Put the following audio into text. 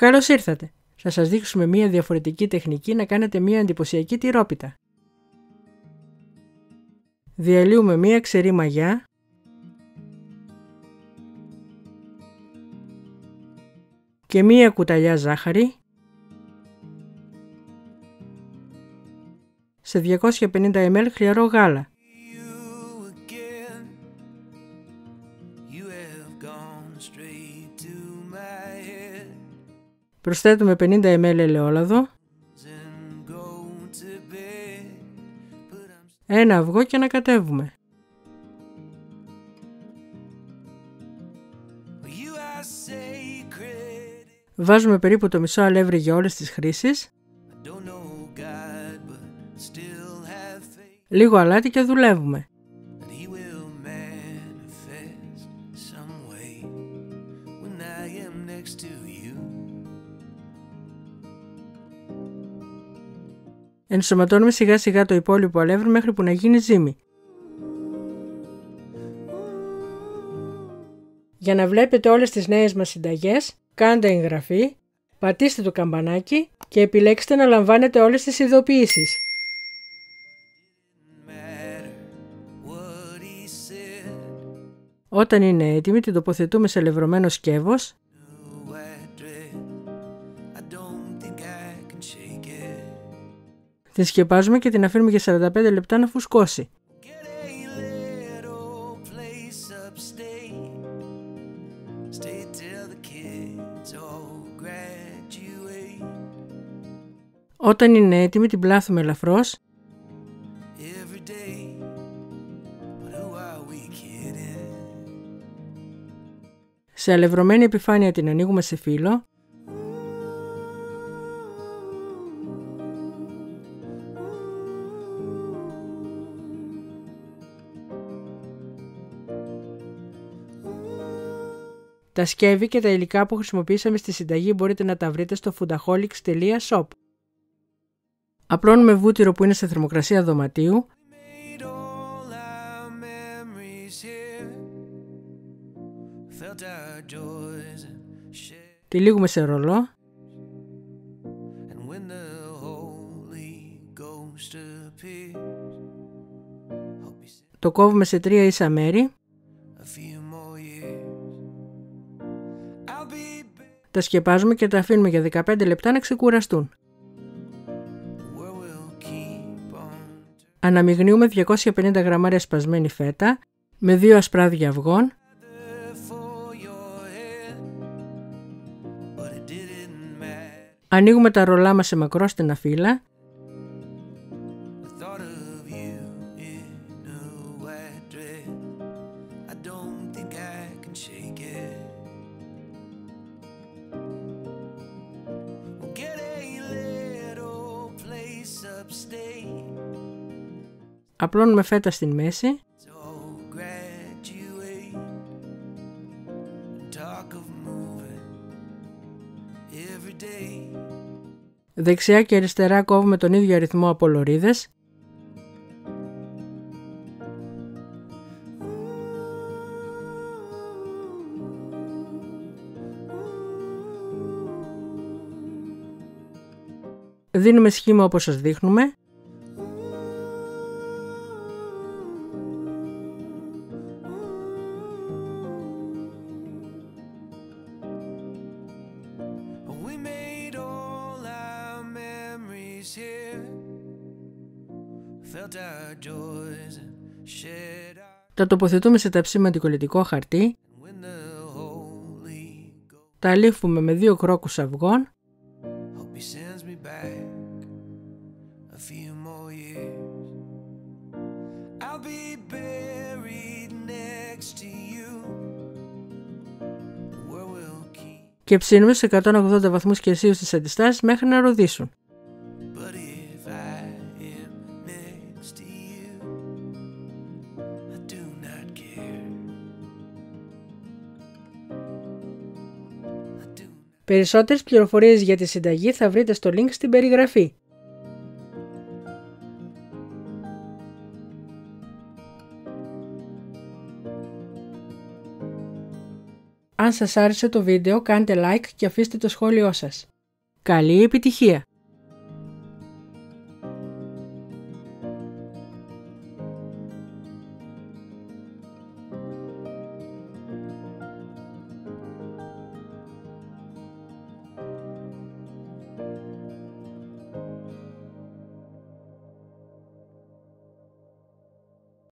Καλώς ήρθατε. Θα σας δείξουμε μία διαφορετική τεχνική να κάνετε μία εντυπωσιακή τυρόπιτα. Διαλύουμε μία ξερή μαγιά και μία κουταλιά ζάχαρη σε 250 ml χλιαρό γάλα. Προσθέτουμε 50 ml ελαιόλαδο, ένα αυγό και ανακατεύουμε. Βάζουμε περίπου το μισό αλεύρι για όλες τις χρήσεις. Λίγο αλάτι και δουλεύουμε. Ενσωματώνουμε σιγά σιγά το υπόλοιπο αλεύρι μέχρι που να γίνει ζύμη. Για να βλέπετε όλες τις νέες μας συνταγές, κάντε εγγραφή, πατήστε το καμπανάκι και επιλέξτε να λαμβάνετε όλες τις ειδοποιήσεις. Όταν είναι έτοιμη την τοποθετούμε σε λευρωμένο σκεύος Την σκεπάζουμε και την αφήνουμε για 45 λεπτά να φουσκώσει. Όταν είναι έτοιμη την πλάθουμε ελαφρώς Σε αλευρωμένη επιφάνεια την ανοίγουμε σε φύλλο Τα σκεύη και τα υλικά που χρησιμοποίησαμε στη συνταγή μπορείτε να τα βρείτε στο foodaholics.shop. Απλώνουμε βούτυρο που είναι σε θερμοκρασία δωματίου. Τυλίγουμε σε ρολό. Το κόβουμε σε τρία ίσα μέρη Τα σκεπάζουμε και τα αφήνουμε για 15 λεπτά να ξεκουραστούν. Αναμειγνύουμε 250 γραμμάρια σπασμένη φέτα με δύο ασπράδια αυγών Ανοίγουμε τα ρολά μας σε μακρόστενα φύλλα Απλώνουμε φέτα στην μέση. Δεξιά και αριστερά κόβουμε τον ίδιο αριθμό από λωρίδες. Δίνουμε σχήμα όπως σας δείχνουμε. Τα τοποθετούμε σε ταψί αντικολλητικό χαρτί. Τα λύφουμε με δύο κρόκους αυγών. και ψήνουμε σε 180 βαθμούς Κελσίου στις αντιστάσεις μέχρι να ροδίσουν. Περισσότερες πληροφορίες για τη συνταγή θα βρείτε στο link στην περιγραφή. Αν σας άρεσε το βίντεο κάντε like και αφήστε το σχόλιο σας. Καλή επιτυχία!